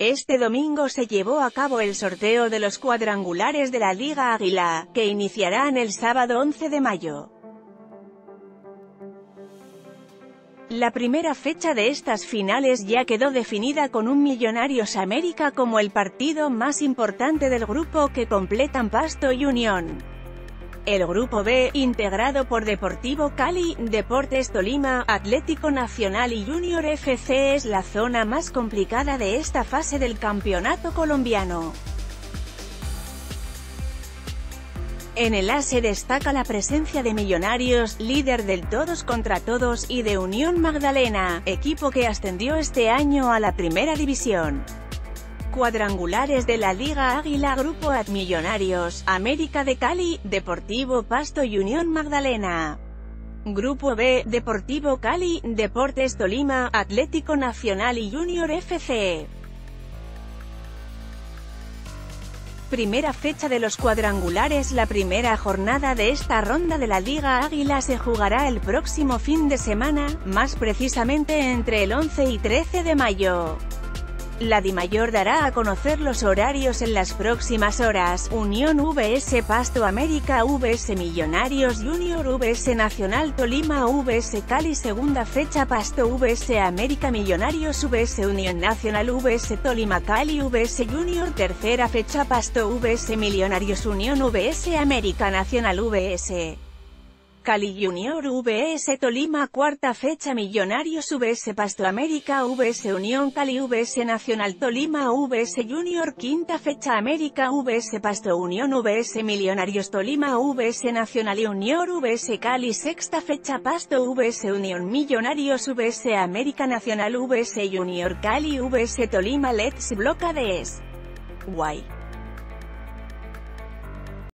Este domingo se llevó a cabo el sorteo de los cuadrangulares de la Liga Águila, que iniciarán el sábado 11 de mayo. La primera fecha de estas finales ya quedó definida con un Millonarios América como el partido más importante del grupo que completan Pasto y Unión. El Grupo B, integrado por Deportivo Cali, Deportes Tolima, Atlético Nacional y Junior FC es la zona más complicada de esta fase del campeonato colombiano. En el A se destaca la presencia de Millonarios, líder del todos contra todos, y de Unión Magdalena, equipo que ascendió este año a la primera división cuadrangulares de la Liga Águila Grupo Ad Millonarios, América de Cali, Deportivo Pasto y Unión Magdalena. Grupo B, Deportivo Cali, Deportes Tolima, Atlético Nacional y Junior FC. Primera fecha de los cuadrangulares La primera jornada de esta ronda de la Liga Águila se jugará el próximo fin de semana, más precisamente entre el 11 y 13 de mayo. La DIMAYOR dará a conocer los horarios en las próximas horas. Unión VS Pasto América VS Millonarios Junior VS Nacional Tolima VS Cali Segunda fecha Pasto VS América Millonarios VS Unión Nacional VS Tolima Cali VS Junior Tercera fecha Pasto VS Millonarios Unión VS América Nacional VS Cali Junior vs Tolima Cuarta fecha Millonarios vs Pasto América vs Unión Cali vs Nacional Tolima vs Junior Quinta fecha América vs Pasto Unión vs Millonarios Tolima vs Nacional Junior vs Cali Sexta fecha Pasto vs Unión Millonarios vs América Nacional vs Junior Cali vs Tolima Let's Blockades. Guay.